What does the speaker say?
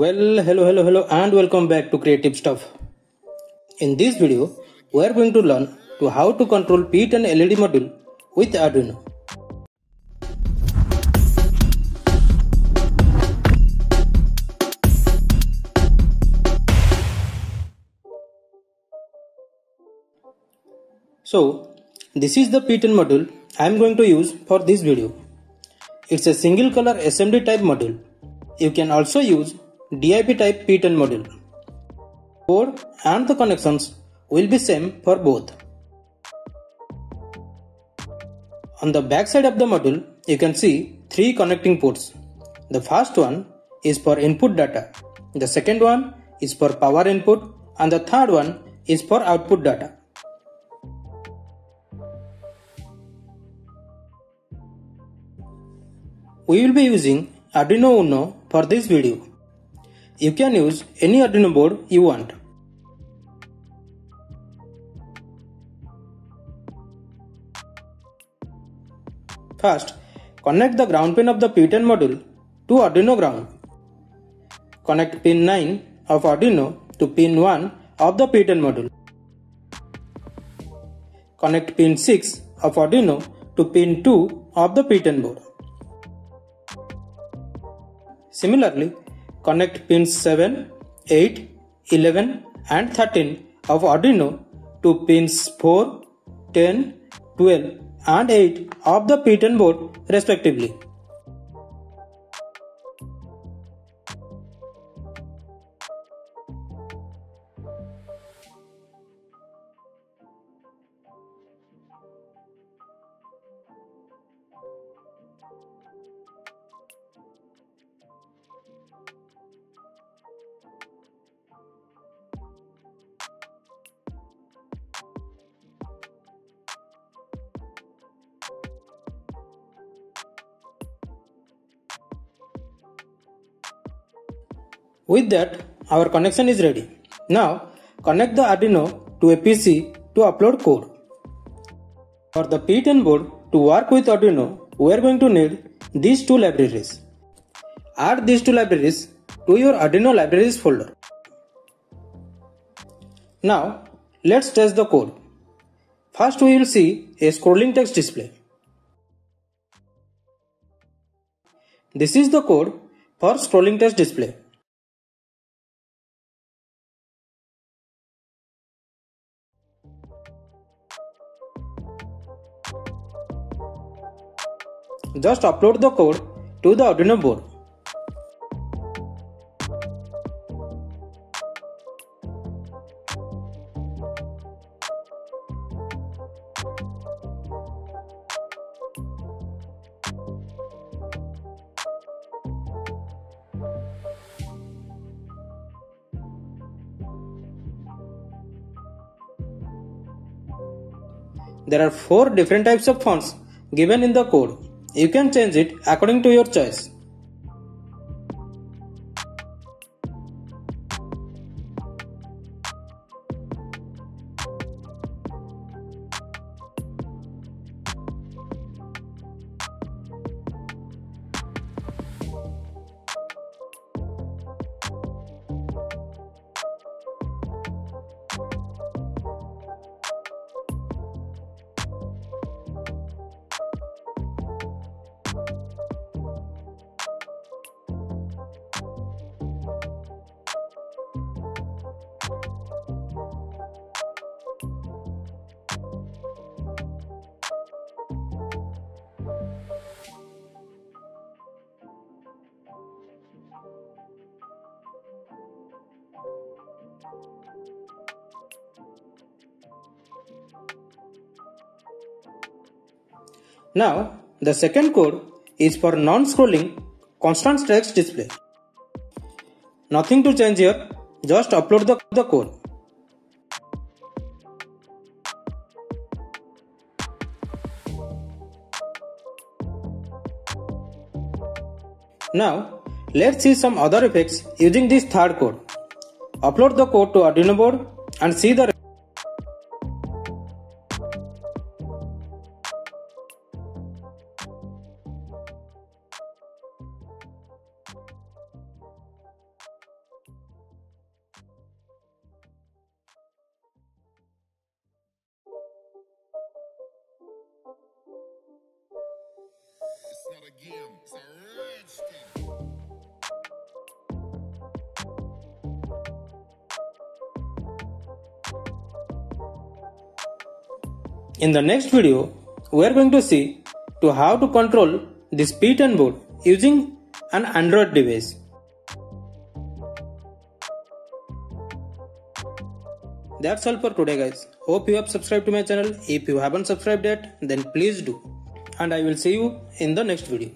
Well, hello, hello, hello, and welcome back to Creative Stuff. In this video, we are going to learn to how to control P10 LED module with Arduino. So, this is the P10 module I am going to use for this video. It's a single color SMD type module. You can also use DIP type P10 module. Code and the connections will be same for both. On the back side of the module, you can see three connecting ports. The first one is for input data. The second one is for power input and the third one is for output data. We will be using Arduino Uno for this video. You can use any Arduino board you want. First, connect the ground pin of the P10 module to Arduino ground. Connect pin 9 of Arduino to pin 1 of the P10 module. Connect pin 6 of Arduino to pin 2 of the P10 board. Similarly, connect pins 7, 8, 11 and 13 of Arduino to pins 4, 10, 12 and 8 of the P10 board respectively. With that, our connection is ready. Now, connect the Arduino to a PC to upload code. For the P10 board to work with Arduino, we are going to need these two libraries. Add these two libraries to your Arduino libraries folder. Now, let's test the code. First we will see a scrolling text display. This is the code for scrolling text display. Just upload the code to the Arduino board. There are four different types of fonts given in the code. You can change it according to your choice. Now, the second code is for non-scrolling constant text display. Nothing to change here, just upload the, the code. Now, let's see some other effects using this third code. Upload the code to Arduino board and see the It's not a game. In the next video, we are going to see to how to control this P10 board using an Android device. That's all for today guys. Hope you have subscribed to my channel. If you haven't subscribed yet, then please do. And I will see you in the next video.